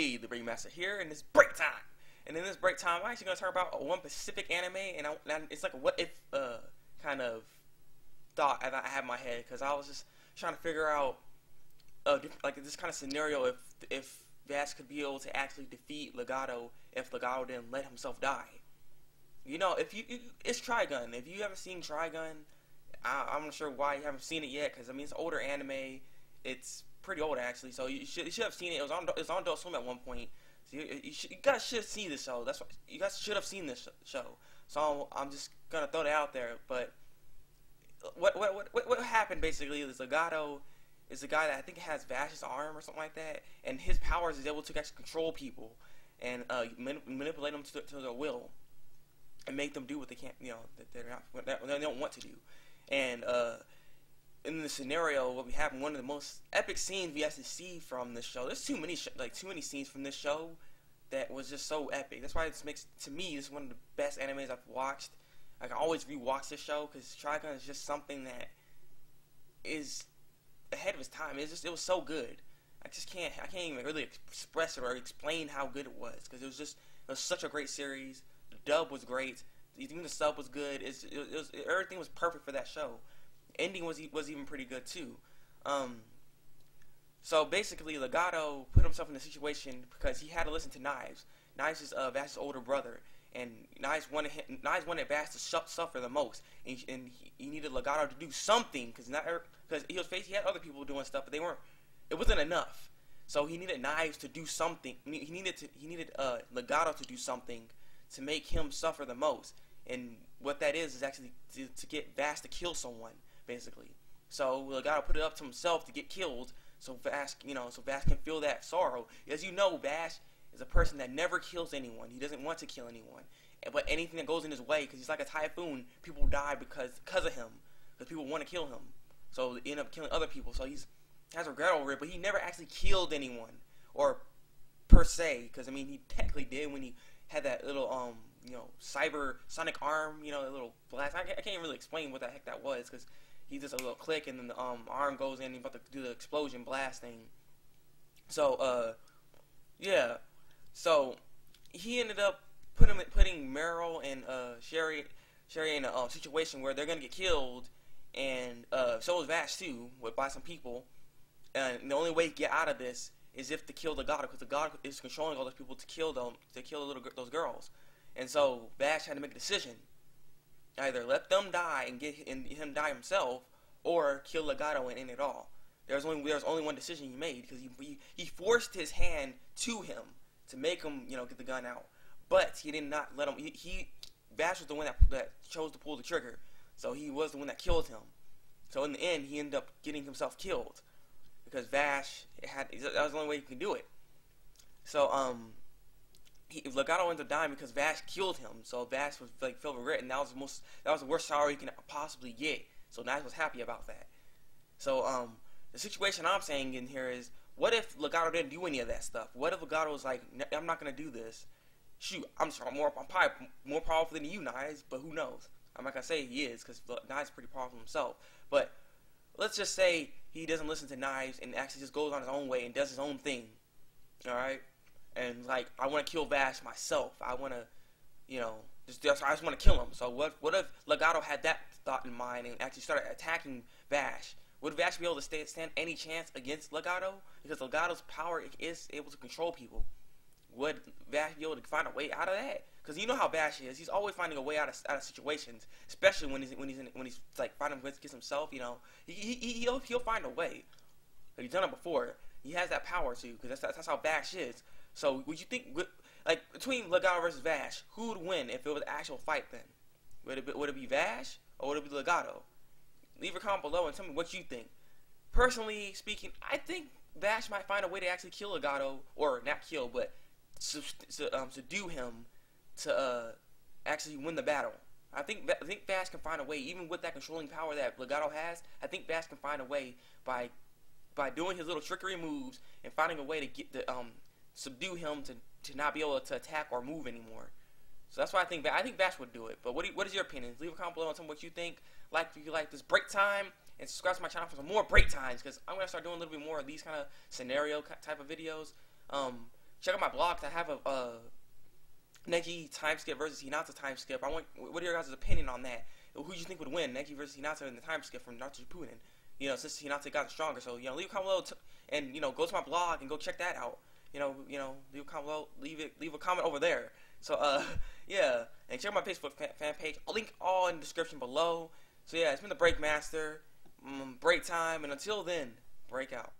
Hey, the Breakmasta here, and it's break time. And in this break time, I'm actually gonna talk about one specific anime, and, I, and it's like a what if uh, kind of thought I had in my head because I was just trying to figure out like this kind of scenario if if Vash could be able to actually defeat Legato if Legato didn't let himself die. You know, if you, it's Trigun. If you haven't seen Trigun, I, am not sure why you haven't seen it yet. Because I mean, it's older anime. It's pretty old actually, so you should you should have seen it. It was on it was on Adult Swim at one point. So you, you, should, you guys should see this show. That's you guys should have seen this show. So I'm, I'm just gonna throw that out there. But what what what what happened basically is Legato is a guy that I think has Vash's arm or something like that, and his powers is able to actually control people and uh, manipulate them to, to, their will and make them do what they can't, you know, that they're not, they don't want to do. And uh, in the scenario, what we have one of the most epic scenes we have to see from this show. There's too many, like too many scenes from this show that was just so epic. That's why it makes to me this is one of the best animes I've watched. I can always rewatch this show because Trigun is just something that is ahead of its time. It was just it was so good. I just can't I can't even really express it or explain how good it was because it was just it was such a great series. The dub was great. Even the sub was good. It's, it, was, it everything was perfect for that show. Ending was was even pretty good too. Um, so basically, Legato put himself in a situation because he had to listen to Knives. Knives is uh, older brother, and Knives wanted him, Knives wanted Vash to suffer the most, and, he, and he, he needed Legato to do something because not because he was faced, he had other people doing stuff, but they weren't. It wasn't enough. So he needed Knives to do something. He needed to. He needed uh, Legato to do something to make him suffer the most. And what that is is actually to, to get Vash to kill someone, basically. So Legato put it up to himself to get killed, so Vash, you know, so Vash can feel that sorrow. As you know, Vash is a person that never kills anyone. He doesn't want to kill anyone. But anything that goes in his way, because he's like a typhoon, people die because because of him, because people want to kill him. So he end up killing other people. So he's has regret over it, but he never actually killed anyone or per se. Because I mean, he technically did when he had that little um you know cyber sonic arm, you know, that little blast. I, I can't really explain what the heck that was because he just a little click and then the um arm goes in and he's about to do the explosion blast thing. So uh yeah, so he ended up putting putting Meryl and uh Sherry Sherry in a uh, situation where they're gonna get killed and uh, so is Vash too, with by some people. And the only way to get out of this is if to kill Legato, because Legato is controlling all those people to kill them, to kill little those girls. And so Vash had to make a decision: either let them die and get him die himself, or kill Legato and end it all. There's only there's only one decision he made because he, he he forced his hand to him to make him you know get the gun out, but he did not let him. He, he Vash was the one that that chose to pull the trigger. So he was the one that killed him. So in the end, he ended up getting himself killed because Vash had that was the only way he could do it. So um, he, Legato ended up dying because Vash killed him. So Vash was like filled with regret, and that was the most that was the worst sorrow he can possibly get. So Nash was happy about that. So um, the situation I'm saying in here is, what if Legato didn't do any of that stuff? What if Legato was like, I'm not gonna do this? Shoot, I'm sorry, more I'm probably more powerful than you, Knives, but who knows? I'm not gonna say he is because Knives pretty powerful himself. But let's just say he doesn't listen to Knives and actually just goes on his own way and does his own thing. All right, and like I want to kill Vash myself. I want to, you know, just, just I just want to kill him. So what? What if Legato had that thought in mind and actually started attacking Vash? Would Vash be able to stay, stand any chance against Legato? Because Legato's power is able to control people. Would Vash be able to find a way out of that? Because you know how Vash is. He's always finding a way out of, out of situations, especially when he's when he's in, when he's like fighting against himself. You know, he, he he'll he'll find a way. He's done it before. He has that power too, because that's, that's how Vash is. So would you think, like between Legato versus Vash, who would win if it was an actual fight? Then would it be, would it be Vash or would it be Legato? Leave a comment below and tell me what you think. Personally speaking, I think Vash might find a way to actually kill Legato, or not kill, but um, subdue him to uh, actually win the battle. I think I think Vash can find a way, even with that controlling power that Legato has. I think Vash can find a way by by doing his little trickery moves and finding a way to get the um subdue him to, to not be able to attack or move anymore. So that's why I think I think Vash would do it. But what you, what is your opinion? Leave a comment below and tell me what you think. Like if you like this break time and subscribe to my channel for some more break times because I'm gonna start doing a little bit more of these kind of scenario type of videos. Um, check out my blog. I have a uh, Neji time skip versus Hinata time skip. I want what are your guys' opinion on that? Who do you think would win, Neji versus Hinata in the time skip from Naruto Shippuden? You know, since Hinata got stronger, so you know, leave a comment below and you know, go to my blog and go check that out. You know, you know, leave a comment below, leave it, leave a comment over there. So uh, yeah, and check my Facebook fan, page. I'll link all in the description below. So yeah, it's been the Breakmasta, um, break time, and until then, break out.